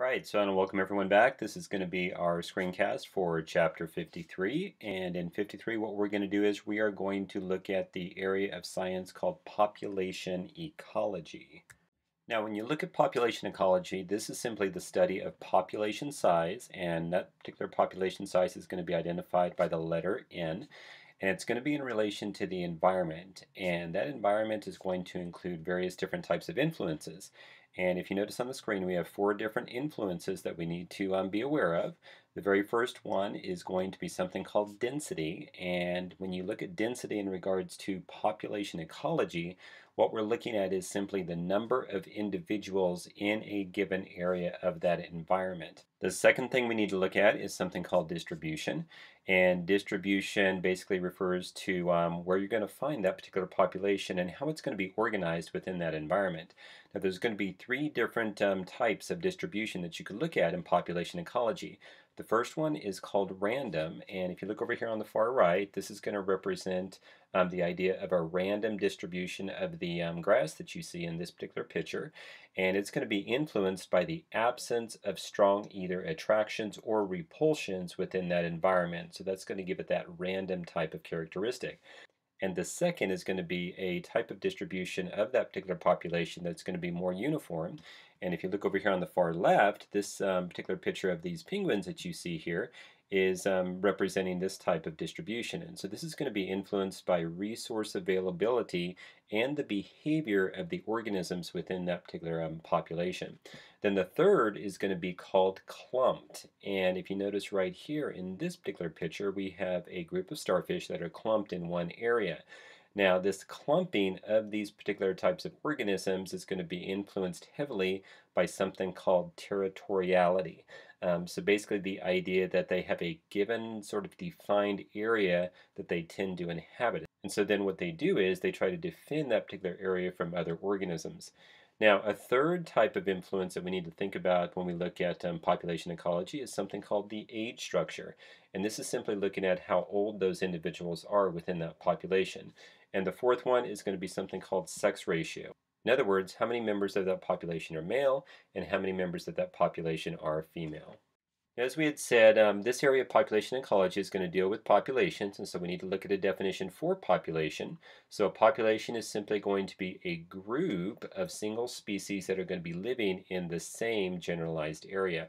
Alright, so I want to welcome everyone back. This is going to be our screencast for chapter 53. And in 53, what we're going to do is we are going to look at the area of science called population ecology. Now, when you look at population ecology, this is simply the study of population size, and that particular population size is going to be identified by the letter N, and it's going to be in relation to the environment, and that environment is going to include various different types of influences. And if you notice on the screen, we have four different influences that we need to um, be aware of. The very first one is going to be something called density. And when you look at density in regards to population ecology, what we're looking at is simply the number of individuals in a given area of that environment. The second thing we need to look at is something called distribution. And distribution basically refers to um, where you're going to find that particular population and how it's going to be organized within that environment. Now, there's going to be three different um, types of distribution that you could look at in population ecology. The first one is called random, and if you look over here on the far right, this is going to represent um, the idea of a random distribution of the um, grass that you see in this particular picture, and it's going to be influenced by the absence of strong either attractions or repulsions within that environment. So that's going to give it that random type of characteristic. And the second is going to be a type of distribution of that particular population that's going to be more uniform. And if you look over here on the far left, this um, particular picture of these penguins that you see here is um, representing this type of distribution. And so this is going to be influenced by resource availability and the behavior of the organisms within that particular um, population. Then the third is going to be called clumped. And if you notice right here in this particular picture, we have a group of starfish that are clumped in one area. Now, this clumping of these particular types of organisms is going to be influenced heavily by something called territoriality. Um, so basically the idea that they have a given sort of defined area that they tend to inhabit. And so then what they do is they try to defend that particular area from other organisms. Now, a third type of influence that we need to think about when we look at um, population ecology is something called the age structure. And this is simply looking at how old those individuals are within that population. And the fourth one is going to be something called sex ratio. In other words, how many members of that population are male and how many members of that population are female. As we had said, um, this area of population ecology is going to deal with populations, and so we need to look at a definition for population. So a population is simply going to be a group of single species that are going to be living in the same generalized area.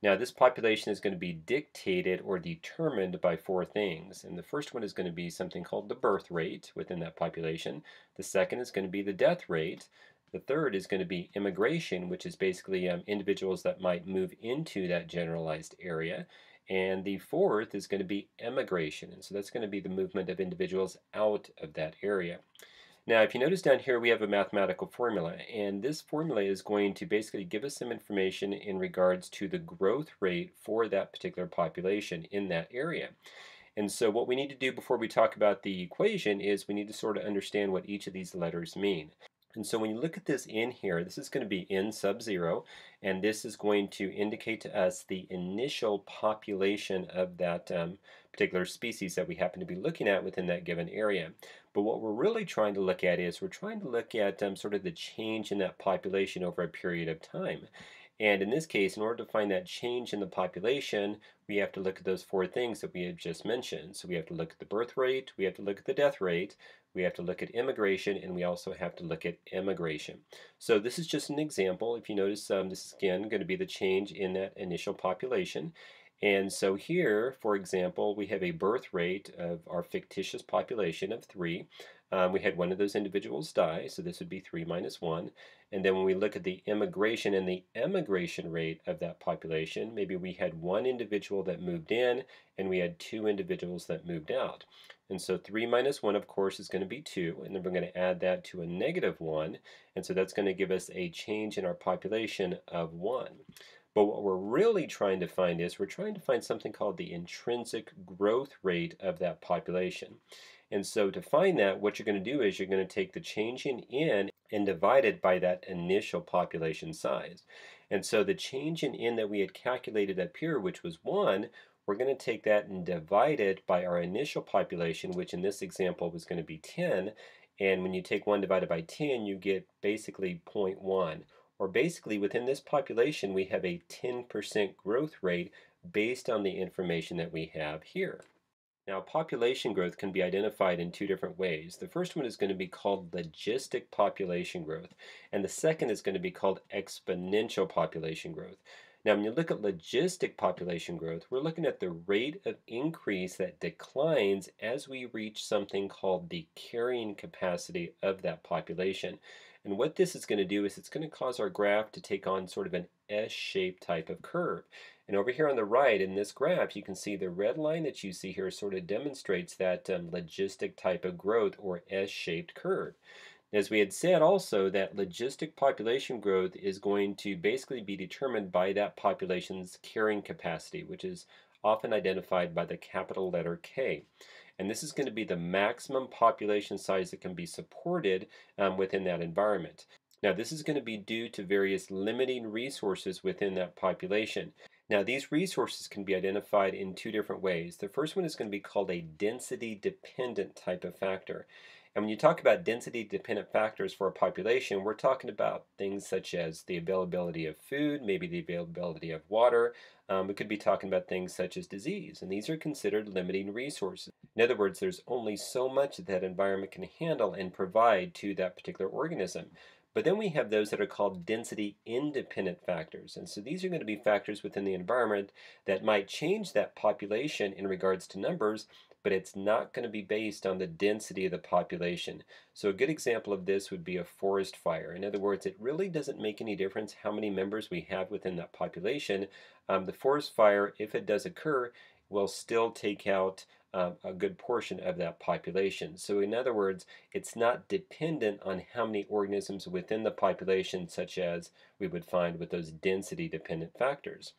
Now, this population is going to be dictated or determined by four things. And the first one is going to be something called the birth rate within that population. The second is going to be the death rate. The third is going to be immigration, which is basically um, individuals that might move into that generalized area. And the fourth is going to be emigration. And so that's going to be the movement of individuals out of that area. Now, if you notice down here, we have a mathematical formula, and this formula is going to basically give us some information in regards to the growth rate for that particular population in that area. And so what we need to do before we talk about the equation is we need to sort of understand what each of these letters mean. And so when you look at this in here, this is going to be n sub 0, and this is going to indicate to us the initial population of that um, particular species that we happen to be looking at within that given area. But what we're really trying to look at is we're trying to look at um, sort of the change in that population over a period of time. And in this case, in order to find that change in the population, we have to look at those four things that we have just mentioned. So we have to look at the birth rate, we have to look at the death rate, we have to look at immigration, and we also have to look at emigration. So this is just an example. If you notice, um, this is again going to be the change in that initial population. And so here, for example, we have a birth rate of our fictitious population of 3. Um, we had one of those individuals die, so this would be 3 minus 1. And then when we look at the immigration and the emigration rate of that population, maybe we had one individual that moved in and we had two individuals that moved out. And so 3 minus 1, of course, is going to be 2. And then we're going to add that to a negative 1. And so that's going to give us a change in our population of 1. But what we're really trying to find is we're trying to find something called the intrinsic growth rate of that population. And so to find that, what you're going to do is you're going to take the change in N and divide it by that initial population size. And so the change in N that we had calculated up here, which was 1, we're going to take that and divide it by our initial population, which in this example was going to be 10. And when you take 1 divided by 10, you get basically 0.1 or basically within this population we have a 10% growth rate based on the information that we have here. Now, population growth can be identified in two different ways. The first one is going to be called logistic population growth, and the second is going to be called exponential population growth. Now, when you look at logistic population growth, we're looking at the rate of increase that declines as we reach something called the carrying capacity of that population. And what this is going to do is it's going to cause our graph to take on sort of an S-shaped type of curve. And over here on the right in this graph, you can see the red line that you see here sort of demonstrates that um, logistic type of growth or S-shaped curve. As we had said also that logistic population growth is going to basically be determined by that population's carrying capacity, which is often identified by the capital letter K. And this is going to be the maximum population size that can be supported um, within that environment. Now this is going to be due to various limiting resources within that population. Now these resources can be identified in two different ways. The first one is going to be called a density dependent type of factor. And when you talk about density dependent factors for a population, we're talking about things such as the availability of food, maybe the availability of water. Um, we could be talking about things such as disease, and these are considered limiting resources. In other words, there's only so much that that environment can handle and provide to that particular organism. But then we have those that are called density independent factors. And so these are going to be factors within the environment that might change that population in regards to numbers, but it's not going to be based on the density of the population. So a good example of this would be a forest fire. In other words, it really doesn't make any difference how many members we have within that population. Um, the forest fire, if it does occur, will still take out um, a good portion of that population. So in other words, it's not dependent on how many organisms within the population such as we would find with those density dependent factors.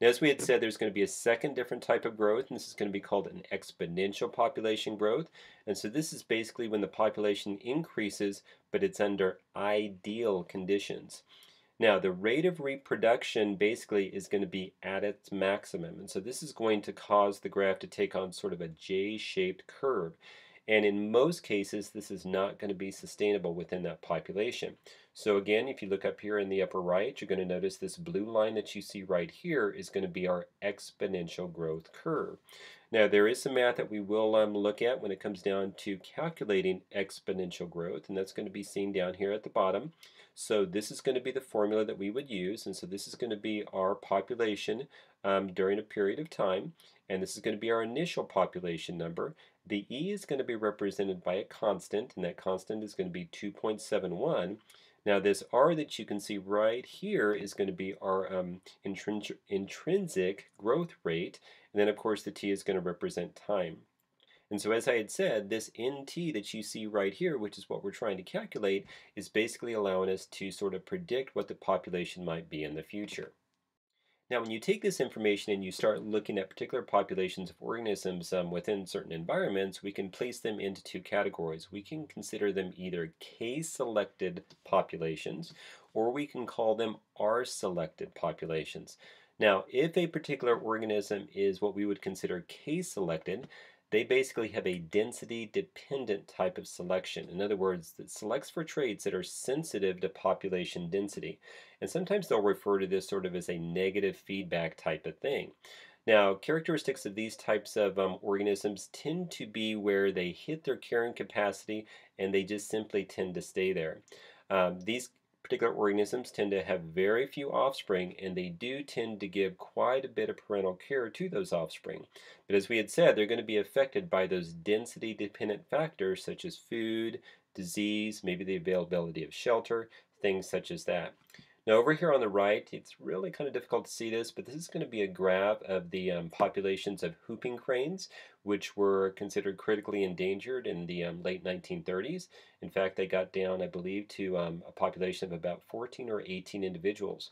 Now, as we had said, there's going to be a second different type of growth, and this is going to be called an exponential population growth. And so this is basically when the population increases, but it's under ideal conditions. Now, the rate of reproduction basically is going to be at its maximum. And so this is going to cause the graph to take on sort of a J-shaped curve. And in most cases, this is not going to be sustainable within that population. So again, if you look up here in the upper right, you're going to notice this blue line that you see right here is going to be our exponential growth curve. Now, there is some math that we will um, look at when it comes down to calculating exponential growth, and that's going to be seen down here at the bottom. So this is going to be the formula that we would use, and so this is going to be our population um, during a period of time, and this is going to be our initial population number. The E is going to be represented by a constant, and that constant is going to be 2.71. Now this R that you can see right here is going to be our um, intrinsic growth rate, and then of course the T is going to represent time. And so as I had said, this NT that you see right here, which is what we're trying to calculate, is basically allowing us to sort of predict what the population might be in the future. Now when you take this information and you start looking at particular populations of organisms um, within certain environments, we can place them into two categories. We can consider them either K-selected populations or we can call them R-selected populations. Now, if a particular organism is what we would consider K-selected, they basically have a density dependent type of selection. In other words, that selects for traits that are sensitive to population density. And sometimes they'll refer to this sort of as a negative feedback type of thing. Now, characteristics of these types of um, organisms tend to be where they hit their carrying capacity and they just simply tend to stay there. Um, these particular organisms tend to have very few offspring and they do tend to give quite a bit of parental care to those offspring. But as we had said, they're going to be affected by those density dependent factors such as food, disease, maybe the availability of shelter, things such as that. Now over here on the right, it's really kind of difficult to see this, but this is going to be a graph of the um, populations of whooping cranes, which were considered critically endangered in the um, late 1930s. In fact, they got down, I believe, to um, a population of about 14 or 18 individuals.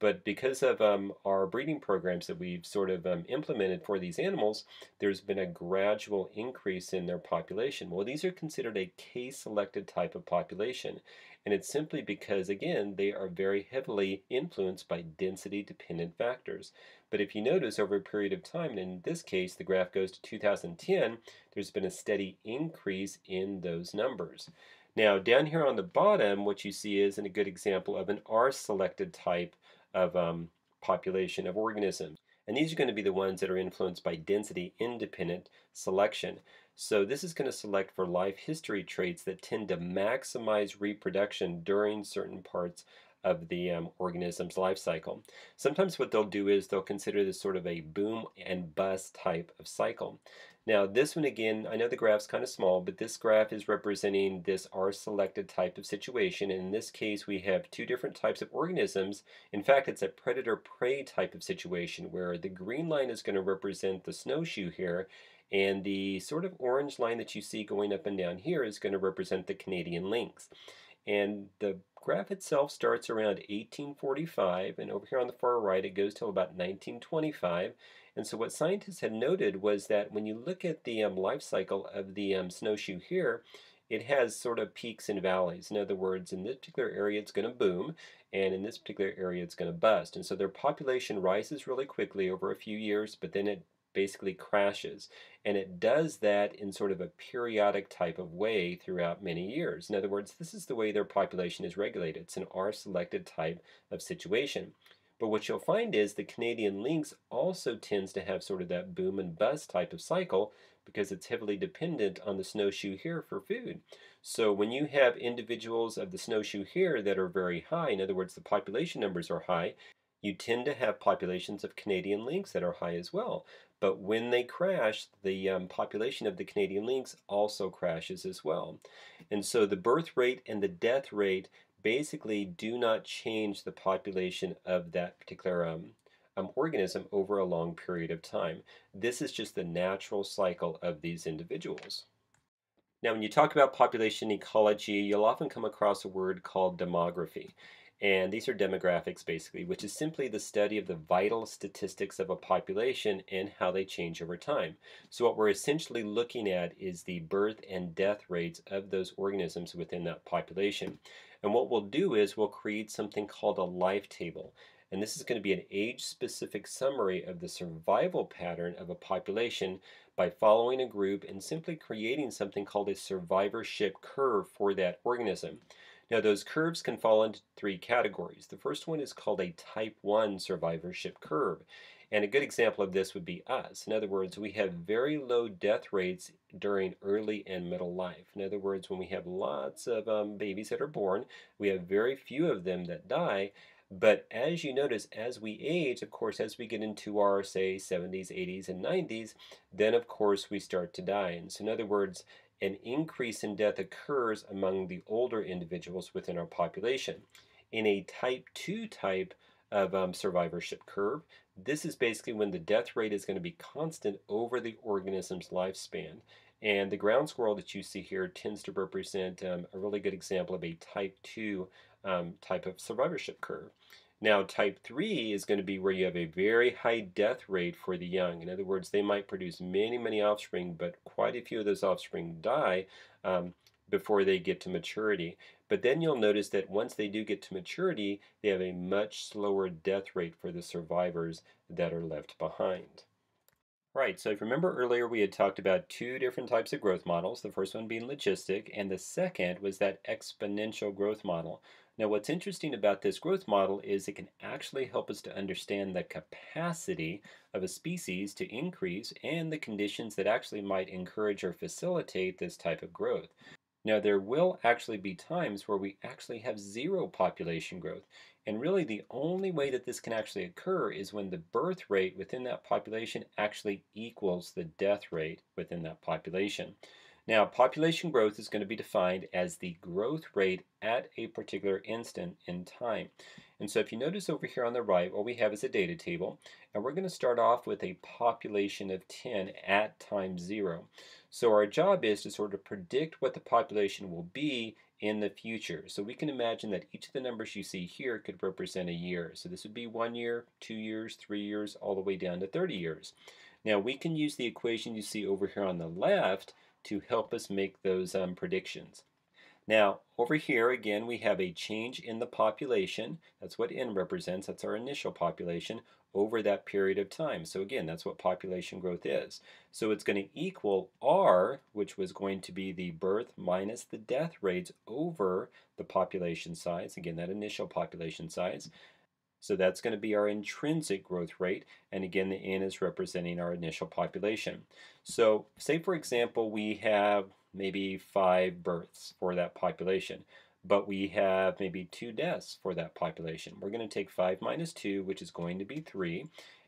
But because of um, our breeding programs that we've sort of um, implemented for these animals, there's been a gradual increase in their population. Well, these are considered a K-selected type of population. And it's simply because, again, they are very heavily influenced by density-dependent factors. But if you notice over a period of time, and in this case the graph goes to 2010, there's been a steady increase in those numbers. Now down here on the bottom, what you see is a good example of an R-selected type of um, population of organisms. And these are going to be the ones that are influenced by density independent selection. So this is going to select for life history traits that tend to maximize reproduction during certain parts of the um, organism's life cycle. Sometimes what they'll do is they'll consider this sort of a boom and bust type of cycle. Now this one again, I know the graph's kind of small, but this graph is representing this R-selected type of situation. In this case, we have two different types of organisms. In fact, it's a predator-prey type of situation where the green line is going to represent the snowshoe hare, and the sort of orange line that you see going up and down here is going to represent the Canadian lynx. And the graph itself starts around 1845, and over here on the far right it goes till about 1925. And so what scientists had noted was that when you look at the um, life cycle of the um, snowshoe hare, it has sort of peaks and valleys. In other words, in this particular area it's going to boom, and in this particular area it's going to bust. And so their population rises really quickly over a few years, but then it basically crashes. And it does that in sort of a periodic type of way throughout many years. In other words, this is the way their population is regulated. It's an R-selected type of situation. But what you'll find is the Canadian lynx also tends to have sort of that boom and bust type of cycle because it's heavily dependent on the snowshoe hare for food. So when you have individuals of the snowshoe hare that are very high, in other words, the population numbers are high, you tend to have populations of Canadian lynx that are high as well. But when they crash, the um, population of the Canadian lynx also crashes as well. And so the birth rate and the death rate basically do not change the population of that particular um, um, organism over a long period of time. This is just the natural cycle of these individuals. Now, when you talk about population ecology, you'll often come across a word called demography. And these are demographics basically, which is simply the study of the vital statistics of a population and how they change over time. So what we're essentially looking at is the birth and death rates of those organisms within that population. And what we'll do is we'll create something called a life table. And this is going to be an age-specific summary of the survival pattern of a population by following a group and simply creating something called a survivorship curve for that organism. Now those curves can fall into three categories. The first one is called a type 1 survivorship curve. And a good example of this would be us. In other words, we have very low death rates during early and middle life. In other words, when we have lots of um, babies that are born, we have very few of them that die. But as you notice, as we age, of course, as we get into our, say, 70s, 80s, and 90s, then of course we start to die. And so in other words, an increase in death occurs among the older individuals within our population. In a type 2 type of um, survivorship curve, this is basically when the death rate is going to be constant over the organism's lifespan. And the ground squirrel that you see here tends to represent um, a really good example of a type 2 um, type of survivorship curve. Now, type 3 is going to be where you have a very high death rate for the young. In other words, they might produce many, many offspring, but quite a few of those offspring die um, before they get to maturity. But then you'll notice that once they do get to maturity, they have a much slower death rate for the survivors that are left behind. Right, so if you remember earlier we had talked about two different types of growth models, the first one being logistic, and the second was that exponential growth model. Now what's interesting about this growth model is it can actually help us to understand the capacity of a species to increase and the conditions that actually might encourage or facilitate this type of growth. Now there will actually be times where we actually have zero population growth. And really the only way that this can actually occur is when the birth rate within that population actually equals the death rate within that population. Now, population growth is going to be defined as the growth rate at a particular instant in time. And so if you notice over here on the right, what we have is a data table, and we're going to start off with a population of 10 at time zero. So our job is to sort of predict what the population will be in the future. So we can imagine that each of the numbers you see here could represent a year. So this would be one year, two years, three years, all the way down to 30 years. Now we can use the equation you see over here on the left to help us make those um, predictions. Now, over here, again, we have a change in the population. That's what n represents. That's our initial population over that period of time. So again, that's what population growth is. So it's going to equal R, which was going to be the birth minus the death rates over the population size. Again, that initial population size. So that's going to be our intrinsic growth rate. And again, the n is representing our initial population. So say, for example, we have maybe five births for that population but we have maybe two deaths for that population. We're going to take 5 minus 2, which is going to be 3,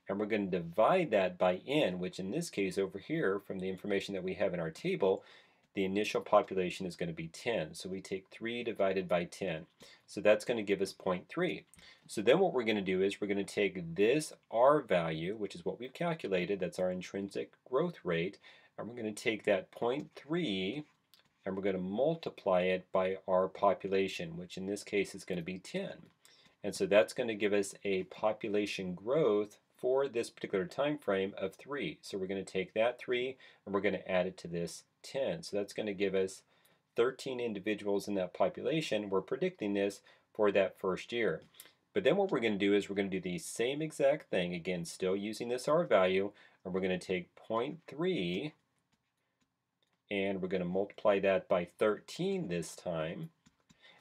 and we're going to divide that by n, which in this case over here, from the information that we have in our table, the initial population is going to be 10. So we take 3 divided by 10. So that's going to give us 0.3. So then what we're going to do is we're going to take this r value, which is what we've calculated, that's our intrinsic growth rate, and we're going to take that 0.3 and we're going to multiply it by our population, which in this case is going to be 10. And so that's going to give us a population growth for this particular time frame of 3. So we're going to take that 3 and we're going to add it to this 10. So that's going to give us 13 individuals in that population. We're predicting this for that first year. But then what we're going to do is we're going to do the same exact thing, again, still using this R value, and we're going to take 0.3 and we're going to multiply that by 13 this time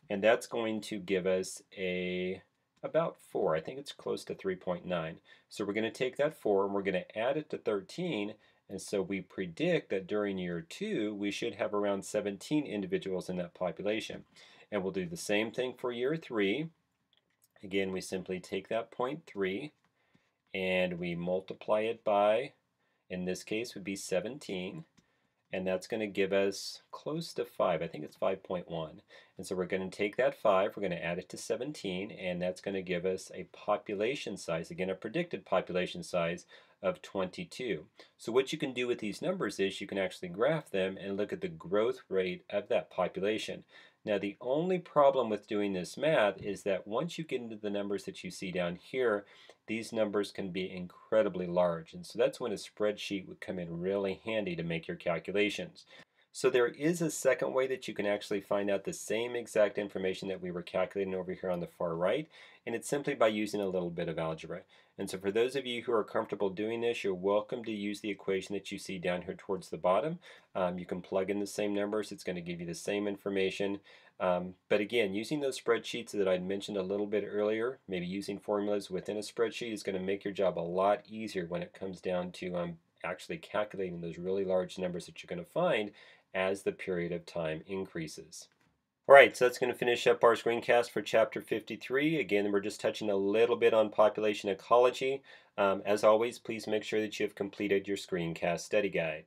and that's going to give us a about 4. I think it's close to 3.9. So we're going to take that 4 and we're going to add it to 13 and so we predict that during year 2 we should have around 17 individuals in that population. And we'll do the same thing for year 3. Again we simply take that 0.3 and we multiply it by, in this case would be 17 and that's going to give us close to 5. I think it's 5.1. And so we're going to take that 5, we're going to add it to 17, and that's going to give us a population size, again a predicted population size of 22. So what you can do with these numbers is you can actually graph them and look at the growth rate of that population. Now the only problem with doing this math is that once you get into the numbers that you see down here, these numbers can be incredibly large. And so that's when a spreadsheet would come in really handy to make your calculations. So there is a second way that you can actually find out the same exact information that we were calculating over here on the far right, and it's simply by using a little bit of algebra. And so for those of you who are comfortable doing this, you're welcome to use the equation that you see down here towards the bottom. Um, you can plug in the same numbers, it's going to give you the same information. Um, but again, using those spreadsheets that I mentioned a little bit earlier, maybe using formulas within a spreadsheet is going to make your job a lot easier when it comes down to um, actually calculating those really large numbers that you're going to find as the period of time increases. Alright, so that's going to finish up our screencast for chapter 53. Again, we're just touching a little bit on population ecology. Um, as always, please make sure that you have completed your screencast study guide.